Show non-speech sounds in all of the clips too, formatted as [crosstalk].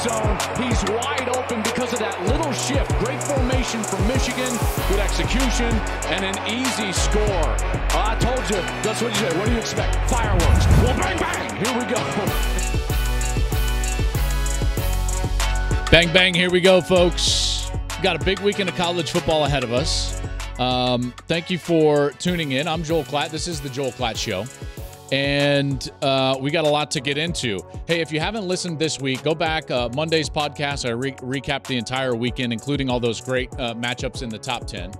zone. He's wide open because of that little shift. Great formation from Michigan, good execution, and an easy score. Uh, I told you, that's what you said. What do you expect? Fireworks. Well, bang, bang. Here we go. [laughs] Bang, bang. Here we go, folks. Got a big weekend of college football ahead of us. Um, thank you for tuning in. I'm Joel Klatt. This is the Joel Klatt Show. And uh, we got a lot to get into. Hey, if you haven't listened this week, go back. Uh, Monday's podcast, I re- recapped the entire weekend, including all those great uh, matchups in the top 10.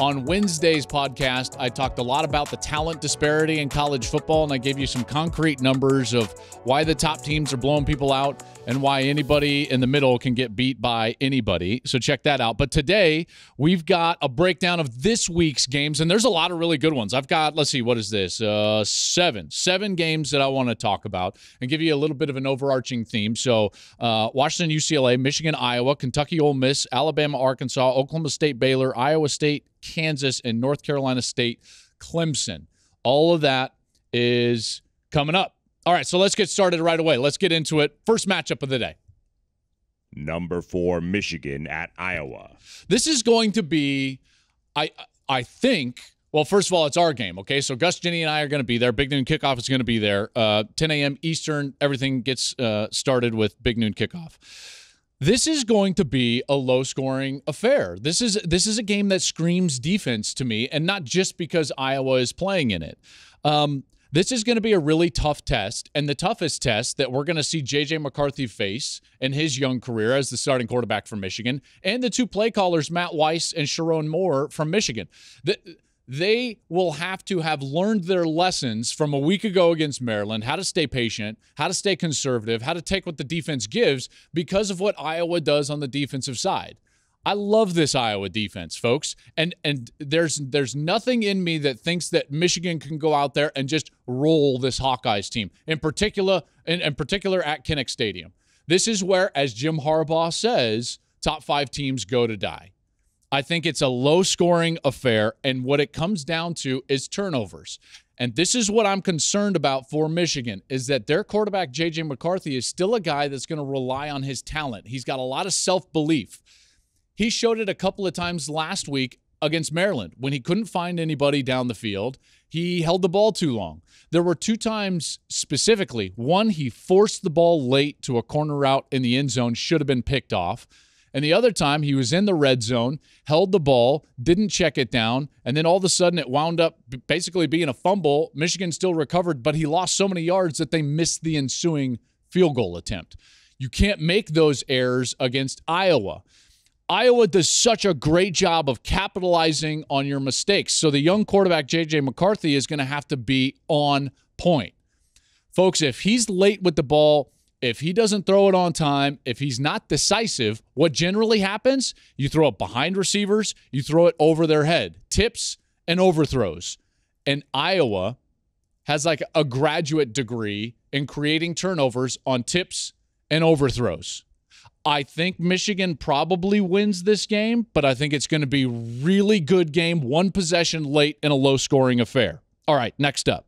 On Wednesday's podcast, I talked a lot about the talent disparity in college football, and I gave you some concrete numbers of why the top teams are blowing people out and why anybody in the middle can get beat by anybody. So check that out. But today, we've got a breakdown of this week's games, and there's a lot of really good ones. I've got, let's see, what is this? Uh, seven. Seven games that I want to talk about and give you a little bit of an overarching theme. So uh, Washington, UCLA, Michigan, Iowa, Kentucky, Ole Miss, Alabama, Arkansas, Oklahoma State, Baylor, Iowa State, Kansas, and North Carolina State, Clemson. All of that is coming up. All right, so let's get started right away. Let's get into it. First matchup of the day. Number four, Michigan at Iowa. This is going to be, I I think. Well, first of all, it's our game. Okay, so Gus, Jenny, and I are going to be there. Big noon kickoff is going to be there. Uh, 10 a.m. Eastern. Everything gets uh, started with big noon kickoff. This is going to be a low-scoring affair. This is this is a game that screams defense to me, and not just because Iowa is playing in it. Um, this is going to be a really tough test, and the toughest test that we're going to see JJ McCarthy face in his young career as the starting quarterback for Michigan, and the two play callers, Matt Weiss and Sherrone Moore from Michigan. The, they will have to have learned their lessons from a week ago against Maryland how to stay patient, how to stay conservative, how to take what the defense gives because of what Iowa does on the defensive side. I love this Iowa defense, folks. And and there's there's nothing in me that thinks that Michigan can go out there and just roll this Hawkeyes team. In particular, in, in particular at Kinnick Stadium. This is where, as Jim Harbaugh says, top five teams go to die. I think it's a low scoring affair. And what it comes down to is turnovers. And this is what I'm concerned about for Michigan is that their quarterback, JJ McCarthy, is still a guy that's going to rely on his talent. He's got a lot of self belief. He showed it a couple of times last week against Maryland when he couldn't find anybody down the field. He held the ball too long. There were two times specifically. One, he forced the ball late to a corner route in the end zone, should have been picked off. And the other time, he was in the red zone, held the ball, didn't check it down, and then all of a sudden it wound up basically being a fumble. Michigan still recovered, but he lost so many yards that they missed the ensuing field goal attempt. You can't make those errors against Iowa. Iowa does such a great job of capitalizing on your mistakes. So the young quarterback, JJ McCarthy, is going to have to be on point. Folks, if he's late with the ball, if he doesn't throw it on time, if he's not decisive, what generally happens? You throw it behind receivers, you throw it over their head, tips and overthrows. And Iowa has like a graduate degree in creating turnovers on tips and overthrows. I think Michigan probably wins this game, but I think it's going to be really good game, one possession late in a low scoring affair. All right, next up.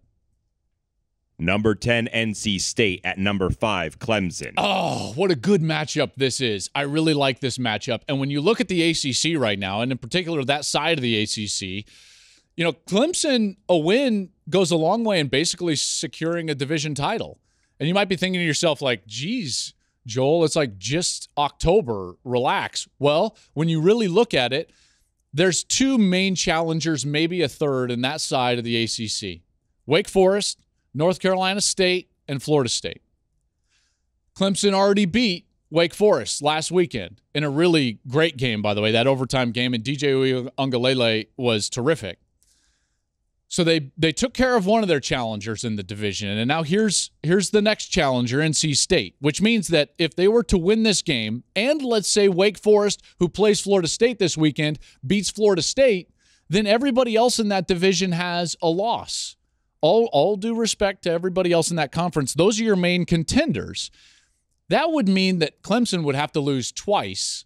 Number 10, NC State at number 5, Clemson. Oh, what a good matchup this is. I really like this matchup. And when you look at the ACC right now, and in particular that side of the ACC, you know, Clemson, a win goes a long way in basically securing a division title. And you might be thinking to yourself, like, geez, Joel, it's like just October, relax. Well, when you really look at it, there's two main challengers, maybe a third in that side of the ACC Wake Forest North Carolina State, and Florida State. Clemson already beat Wake Forest last weekend in a really great game, by the way, that overtime game, and DJ Uiagalelei was terrific. So they they took care of one of their challengers in the division, and now here's here's the next challenger, NC State, which means that if they were to win this game, and let's say Wake Forest, who plays Florida State this weekend, beats Florida State, then everybody else in that division has a loss all all due respect to everybody else in that conference, those are your main contenders. That would mean that Clemson would have to lose twice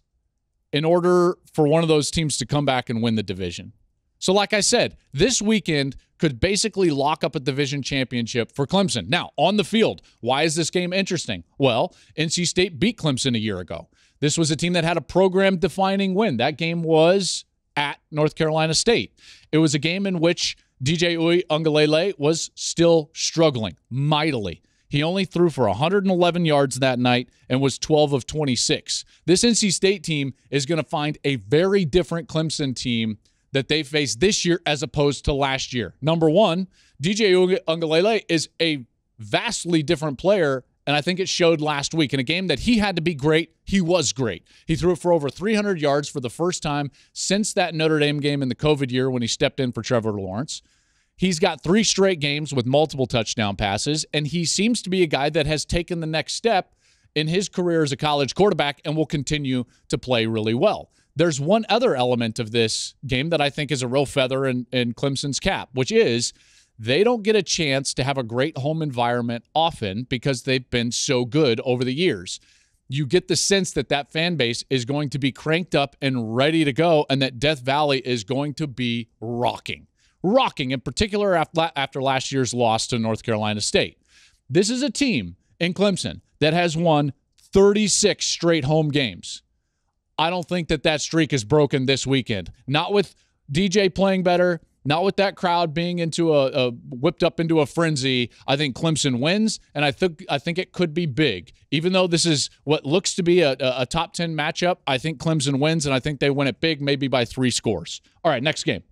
in order for one of those teams to come back and win the division. So, like I said, this weekend could basically lock up a division championship for Clemson. Now, on the field, why is this game interesting? Well, NC State beat Clemson a year ago. This was a team that had a program defining win. That game was at North Carolina State. It was a game in which DJ Uiagalelei was still struggling mightily. He only threw for 111 yards that night and was 12 of 26. This NC State team is going to find a very different Clemson team that they face this year as opposed to last year. Number one, DJ Uiagalelei is a vastly different player and I think it showed last week in a game that he had to be great. He was great. He threw for over 300 yards for the first time since that Notre Dame game in the COVID year when he stepped in for Trevor Lawrence. He's got three straight games with multiple touchdown passes, and he seems to be a guy that has taken the next step in his career as a college quarterback and will continue to play really well. There's one other element of this game that I think is a real feather in, in Clemson's cap, which is they don't get a chance to have a great home environment often because they've been so good over the years. You get the sense that that fan base is going to be cranked up and ready to go, and that Death Valley is going to be rocking. Rocking, in particular, after last year's loss to North Carolina State. This is a team in Clemson that has won 36 straight home games. I don't think that that streak is broken this weekend. Not with DJ playing better, not with that crowd being into a, a, whipped up into a frenzy. I think Clemson wins, and I think I think it could be big. Even though this is what looks to be a, a top ten matchup, I think Clemson wins, and I think they win it big, maybe by three scores. All right, next game.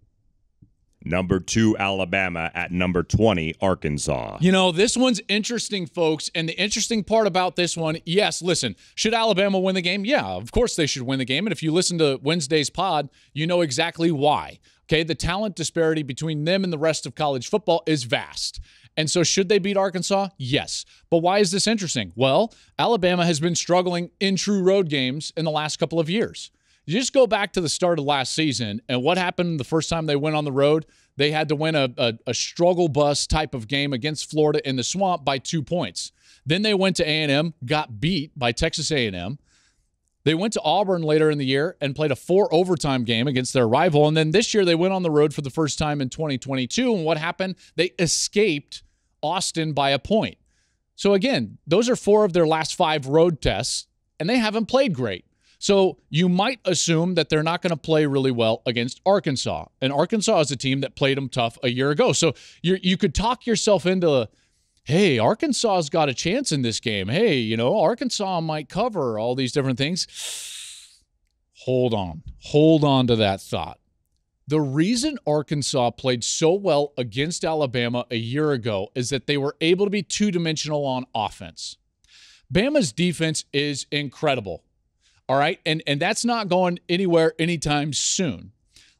Number two, Alabama at number 20, Arkansas. You know, this one's interesting, folks. And the interesting part about this one, yes, listen, should Alabama win the game? Yeah, of course they should win the game. And if you listen to Wednesday's pod, you know exactly why. Okay, the talent disparity between them and the rest of college football is vast. And so, should they beat Arkansas? Yes. But why is this interesting? Well, Alabama has been struggling in true road games in the last couple of years. You just go back to the start of last season and what happened the first time they went on the road? They had to win a, a, a struggle bus type of game against Florida in the swamp by two points. Then they went to A&M, got beat by Texas A&M. They went to Auburn later in the year and played a four overtime game against their rival. And then this year they went on the road for the first time in 2022. And what happened? They escaped Austin by a point. So again, those are four of their last five road tests, and they haven't played great. So you might assume that they're not going to play really well against Arkansas. And Arkansas is a team that played them tough a year ago. So you you could talk yourself into hey, Arkansas's got a chance in this game. Hey, you know, Arkansas might cover all these different things. Hold on. Hold on to that thought. The reason Arkansas played so well against Alabama a year ago is that they were able to be two dimensional on offense. Bama's defense is incredible. All right. And, and that's not going anywhere anytime soon.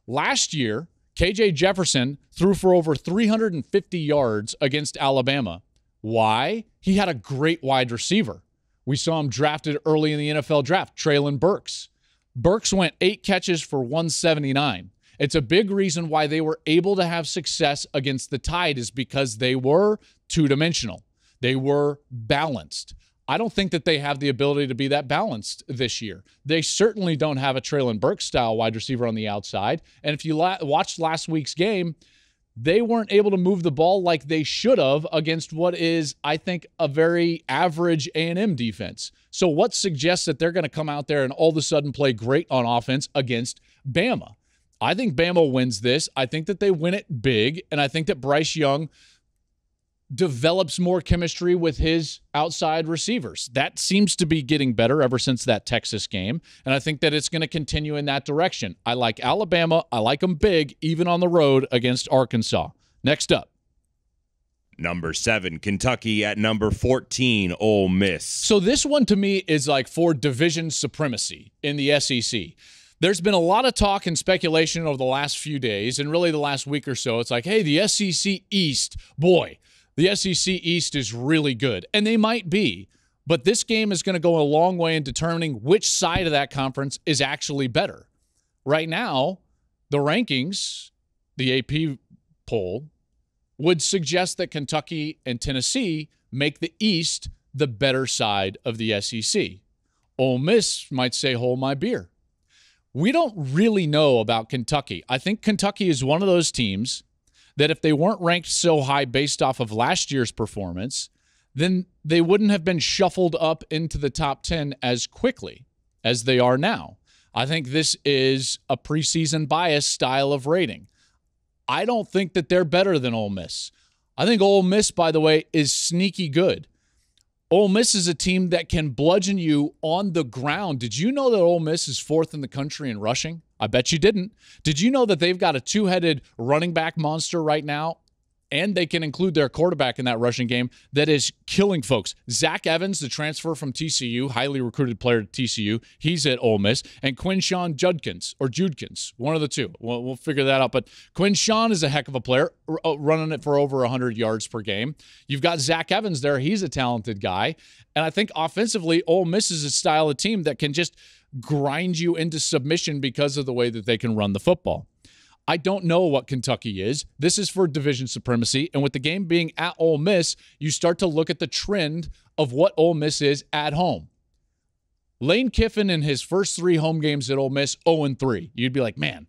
Last year, KJ Jefferson threw for over 350 yards against Alabama. Why? He had a great wide receiver. We saw him drafted early in the NFL draft, Treylon Burks. Burks went eight catches for 179. It's a big reason why they were able to have success against the Tide is because they were two dimensional. They were balanced. I don't think that they have the ability to be that balanced this year. They certainly don't have a Treylon Burke style wide receiver on the outside. And if you la- watched last week's game, they weren't able to move the ball like they should have against what is I think a very average A&M defense. So what suggests that they're going to come out there and all of a sudden play great on offense against Bama? I think Bama wins this. I think that they win it big and I think that Bryce Young develops more chemistry with his outside receivers. That seems to be getting better ever since that Texas game. And I think that it's going to continue in that direction. I like Alabama. I like them big, even on the road against Arkansas. Next up. Number seven, Kentucky at number 14, Ole Miss. So this one to me is like for division supremacy in the SEC. There's been a lot of talk and speculation over the last few days and really the last week or so. It's like, hey, the SEC East, boy, the SEC East is really good, and they might be. But this game is going to go a long way in determining which side of that conference is actually better. Right now, the rankings, the AP poll, would suggest that Kentucky and Tennessee make the East the better side of the SEC. Ole Miss might say, hold my beer. we don't really know about Kentucky. I think Kentucky is one of those teams that if they weren't ranked so high based off of last year's performance, then they wouldn't have been shuffled up into the top 10 as quickly as they are now. I think this is a preseason bias style of rating. I don't think that they're better than Ole Miss. I think Ole Miss, by the way, is sneaky good. Ole Miss is a team that can bludgeon you on the ground. Did you know that Ole Miss is fourth in the country in rushing? I bet you didn't. Did you know that they've got a two headed running back monster right now and they can include their quarterback in that rushing game that is killing folks. Zach Evans, the transfer from TCU, highly recruited player to TCU, he's at Ole Miss, and Quinshon Judkins or Judkins, one of the two. We'll, we'll figure that out. But Quinshon is a heck of a player, uh, running it for over 100 yards per game. You've got Zach Evans there; he's a talented guy, and I think offensively, Ole Miss is a style of team that can just grind you into submission because of the way that they can run the football. I don't know what Kentucky is. This is for division supremacy. And with the game being at Ole Miss, you start to look at the trend of what Ole Miss is at home. Lane Kiffin in his first three home games at Ole Miss, 0 3. You'd be like, man,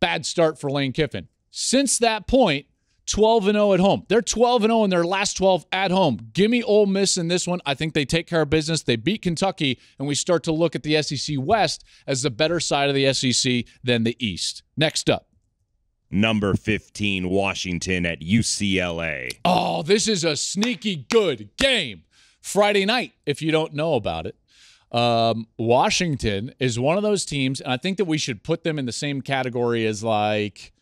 bad start for Lane Kiffin. Since that point, 12 and 0 at home. They're 12 and 0 in their last 12 at home. Give me Ole Miss in this one. I think they take care of business. They beat Kentucky, and we start to look at the SEC West as the better side of the SEC than the East. Next up number 15 Washington at UCLA. Oh, this is a sneaky good game. Friday night, if you don't know about it. Um, Washington is one of those teams, and I think that we should put them in the same category as like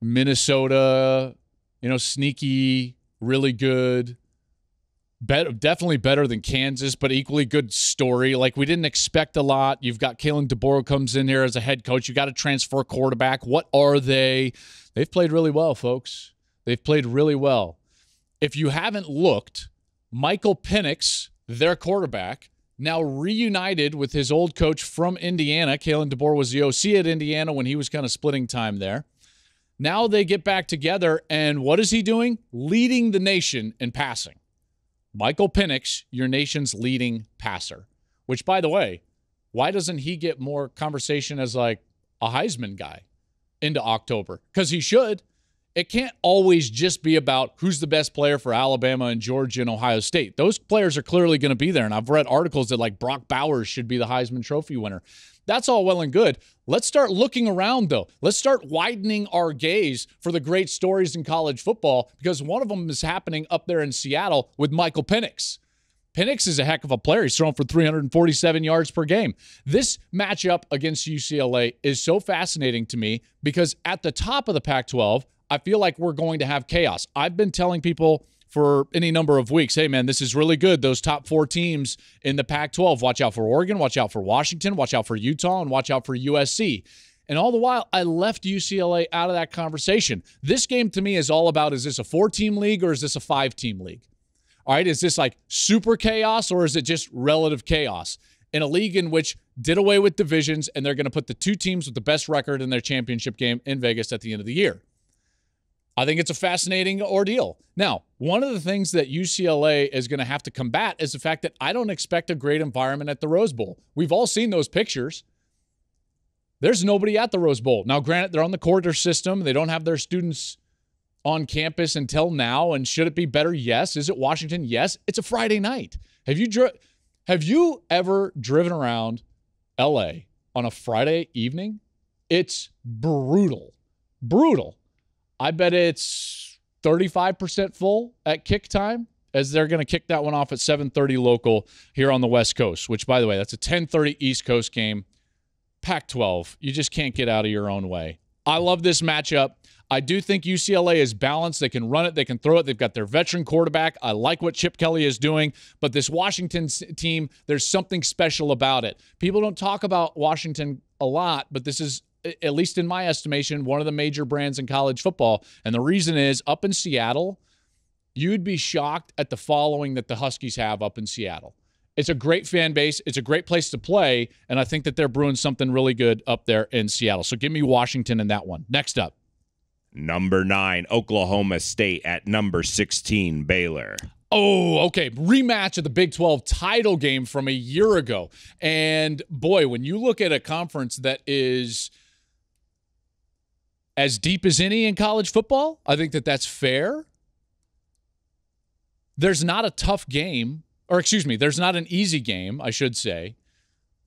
Minnesota, you know, sneaky, really good, better, definitely better than Kansas, but equally good story. Like we didn't expect a lot. You've got Kalen DeBoer comes in here as a head coach. You got to transfer quarterback. What are they? They've played really well, folks. They've played really well. If you haven't looked, Michael Penix, their quarterback, now reunited with his old coach from Indiana. Kalen DeBoer was the OC at Indiana when he was kind of splitting time there. Now they get back together, and what is he doing? Leading the nation in passing. Michael Penix, your nation's leading passer. Which, by the way, why doesn't he get more conversation as like a Heisman guy into October? Because he should. It can't always just be about who's the best player for Alabama and Georgia and Ohio State. Those players are clearly going to be there. And I've read articles that like Brock Bowers should be the Heisman Trophy winner. That's all well and good. Let's start looking around, though. Let's start widening our gaze for the great stories in college football because one of them is happening up there in Seattle with Michael Penix. Penix is a heck of a player. He's thrown for 347 yards per game. This matchup against UCLA is so fascinating to me because at the top of the Pac 12, I feel like we're going to have chaos. I've been telling people for any number of weeks. Hey, man, this is really good. Those top four teams in the Pac 12. Watch out for Oregon, watch out for Washington, watch out for Utah, and watch out for USC. And all the while, I left UCLA out of that conversation. This game to me is all about is this a four team league or is this a five team league? All right, is this like super chaos or is it just relative chaos? In a league in which did away with divisions and they're going to put the two teams with the best record in their championship game in Vegas at the end of the year. I think it's a fascinating ordeal. Now, one of the things that UCLA is going to have to combat is the fact that I don't expect a great environment at the Rose Bowl. We've all seen those pictures. There's nobody at the Rose Bowl. Now, granted, they're on the quarter system. They don't have their students on campus until now. And should it be better? Yes. Is it Washington? Yes. It's a Friday night. Have you dri- have you ever driven around LA on a Friday evening? It's brutal. Brutal. I bet it's 35% full at kick time as they're going to kick that one off at 7:30 local here on the West Coast, which by the way, that's a 10:30 East Coast game. Pac-12, you just can't get out of your own way. I love this matchup. I do think UCLA is balanced. They can run it, they can throw it. They've got their veteran quarterback. I like what Chip Kelly is doing, but this Washington team, there's something special about it. People don't talk about Washington a lot, but this is at least in my estimation, one of the major brands in college football. And the reason is up in Seattle, you'd be shocked at the following that the Huskies have up in Seattle. It's a great fan base. It's a great place to play. And I think that they're brewing something really good up there in Seattle. So give me Washington in that one. Next up. Number nine, Oklahoma State at number 16, Baylor. Oh, okay. Rematch of the Big 12 title game from a year ago. And boy, when you look at a conference that is as deep as any in college football, I think that that's fair. There's not a tough game, or excuse me, there's not an easy game, I should say.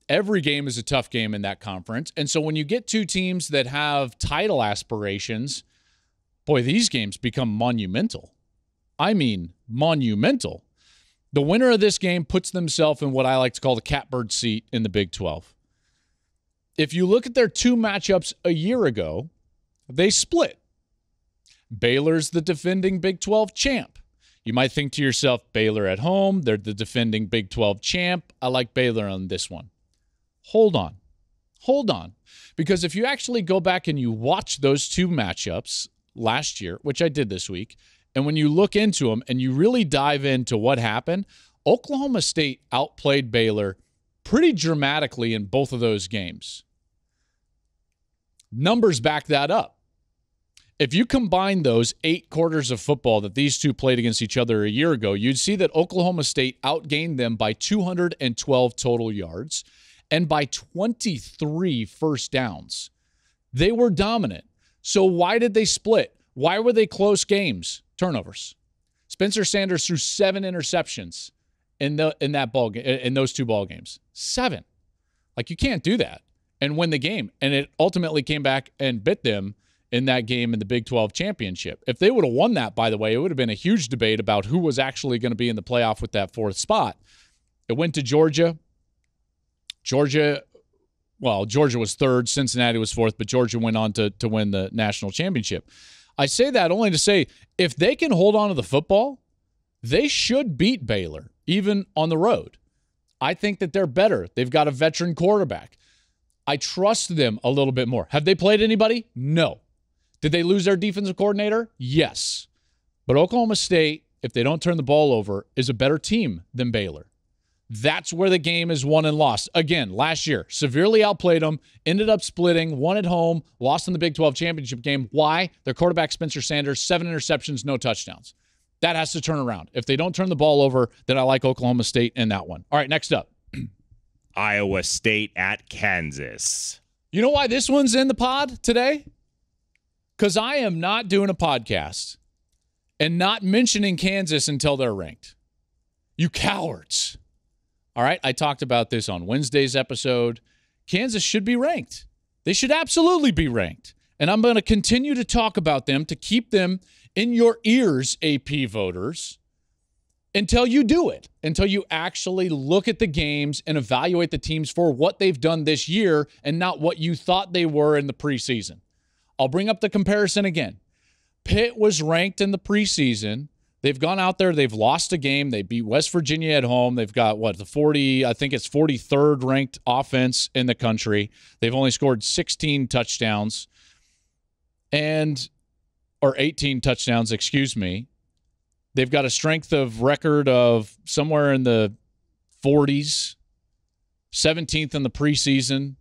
Every game is a tough game in that conference. And so when you get two teams that have title aspirations, boy, these games become monumental. I mean, monumental. The winner of this game puts themselves in what I like to call the catbird seat in the Big 12. If you look at their two matchups a year ago, they split. Baylor's the defending Big 12 champ. You might think to yourself, Baylor at home, they're the defending Big 12 champ. I like Baylor on this one. Hold on. Hold on. Because if you actually go back and you watch those two matchups last year, which I did this week, and when you look into them and you really dive into what happened, Oklahoma State outplayed Baylor pretty dramatically in both of those games. Numbers back that up. If you combine those eight quarters of football that these two played against each other a year ago, you'd see that Oklahoma State outgained them by 212 total yards and by 23 first downs. They were dominant. So why did they split? Why were they close games? Turnovers. Spencer Sanders threw seven interceptions in the in that ball in those two ball games. Seven. Like you can't do that and win the game. And it ultimately came back and bit them in that game in the Big 12 championship. If they would have won that, by the way, it would have been a huge debate about who was actually going to be in the playoff with that fourth spot. It went to Georgia. Georgia, well, Georgia was third, Cincinnati was fourth, but Georgia went on to, to win the national championship. I say that only to say if they can hold on to the football, they should beat Baylor, even on the road. I think that they're better. They've got a veteran quarterback. I trust them a little bit more. Have they played anybody? No. Did they lose their defensive coordinator? Yes. But Oklahoma State, if they don't turn the ball over, is a better team than Baylor. That's where the game is won and lost. Again, last year, severely outplayed them, ended up splitting, won at home, lost in the Big 12 championship game. Why? Their quarterback, Spencer Sanders, seven interceptions, no touchdowns. That has to turn around. If they don't turn the ball over, then I like Oklahoma State in that one. All right, next up [clears throat] Iowa State at Kansas. You know why this one's in the pod today? Because I am not doing a podcast and not mentioning Kansas until they're ranked. You cowards. All right. I talked about this on Wednesday's episode. Kansas should be ranked. They should absolutely be ranked. And I'm going to continue to talk about them to keep them in your ears, AP voters, until you do it, until you actually look at the games and evaluate the teams for what they've done this year and not what you thought they were in the preseason. I'll bring up the comparison again. Pitt was ranked in the preseason They've gone out there, they've lost a game. They beat West Virginia at home. They've got what, the 40, I think it's 43rd ranked offense in the country. They've only scored 16 touchdowns and, or 18 touchdowns, excuse me. They've got a strength of record of somewhere in the 40s, 17th in the preseason,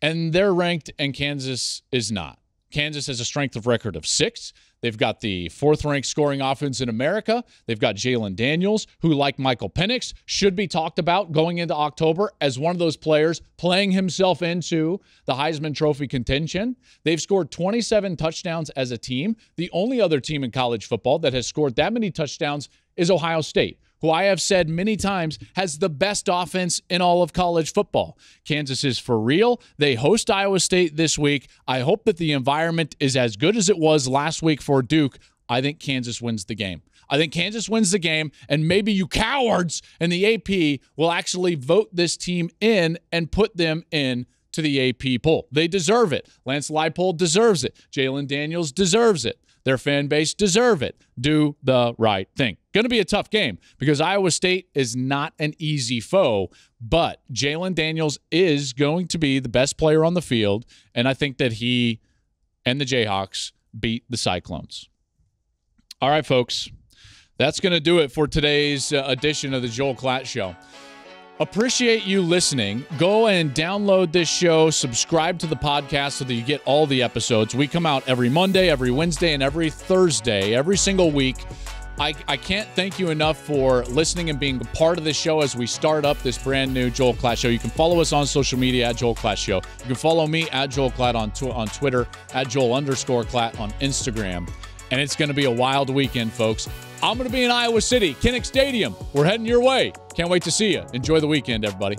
and they're ranked, and Kansas is not. Kansas has a strength of record of six. They've got the fourth ranked scoring offense in America. They've got Jalon Daniels, who, like Michael Penix, should be talked about going into October as one of those players playing himself into the Heisman Trophy contention. They've scored 27 touchdowns as a team. The only other team in college football that has scored that many touchdowns is Ohio State who I have said many times has the best offense in all of college football. Kansas is for real. They host Iowa State this week. I hope that the environment is as good as it was last week for Duke. I think Kansas wins the game. I think Kansas wins the game, and maybe you cowards in the AP will actually vote this team in and put them in to the AP poll. They deserve it. Lance Leipold deserves it. Jalon Daniels deserves it. Their fan base deserve it. Do the right thing. Going to be a tough game because Iowa State is not an easy foe, but Jalon Daniels is going to be the best player on the field, and I think that he and the Jayhawks beat the Cyclones. All right, folks. That's going to do it for today's uh, edition of the Joel Klatt Show. Appreciate you listening. Go and download this show, subscribe to the podcast so that you get all the episodes. We come out every Monday, every Wednesday, and every Thursday, every single week. I, I can't thank you enough for listening and being a part of the show as we start up this brand new Joel Klatt show. You can follow us on social media at Joel Klatt Show. You can follow me at Joel Klatt on, tw- on Twitter, at Joel underscore Klatt on Instagram. And it's going to be a wild weekend, folks. I'm going to be in Iowa City, Kinnick Stadium. We're heading your way. Can't wait to see you. Enjoy the weekend, everybody.